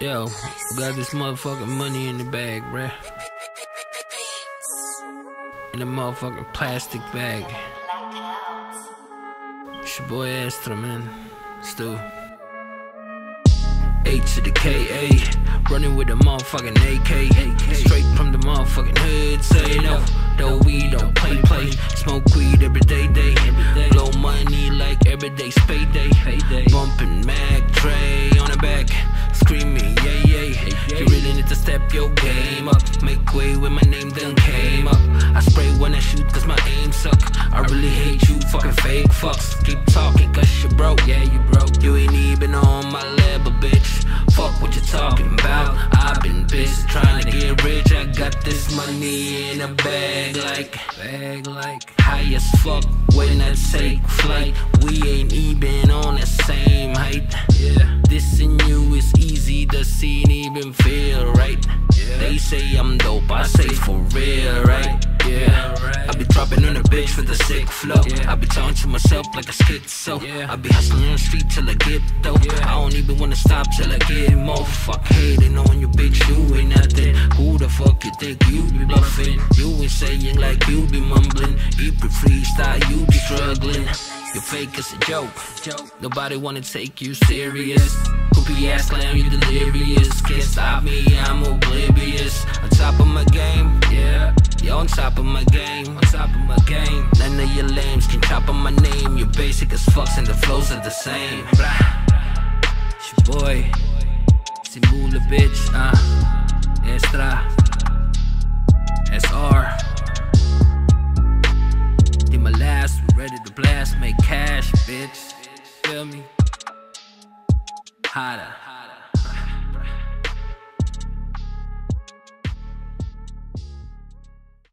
Yo, got this motherfucking money in the bag, bruh. In a motherfucking plastic bag. It's your boy Astra, man. Stu. A to the KA, running with a motherfucking AK. Straight from the motherfucking hood, say no. Though we don't play, play. Smoke weed every day, day. Blow money like every day's payday. Bumping your game up. Make way when my name done came up. I spray when I shoot cause my aim suck. I really hate you fucking fake fucks. Keep talking cause you broke, yeah, you broke. You ain't even on my level, bitch. Fuck what you talking about. I've been busy trying to get rich. I got this money in a bag, like, bag like. High as fuck when I take flight. We ain't even on the same even feel right. They say I'm dope, I say for real, right? Yeah, I be dropping on a bitch with a sick flow. I be talking to myself like a schizo. I be hustling on the street till I get dough. I don't even wanna stop till I get more. Fuck hating on you, bitch, you ain't nothing. Who the fuck you think you be bluffing? You ain't saying like you be mumbling. You be freestyle, you be struggling. You fake as a joke. Nobody wanna take you serious. Goopy ass clown, you delirious. Can't stop me, I'm oblivious. On top of my game, yeah. You're on top of my game, on top of my game. None of your lames can chop on my name. You're basic as fucks and the flows are the same. Blah. It's your boy, Simula bitch, uh. Extra, SR. My last, ready to blast, make cash, bitch. Feel me? Hotter.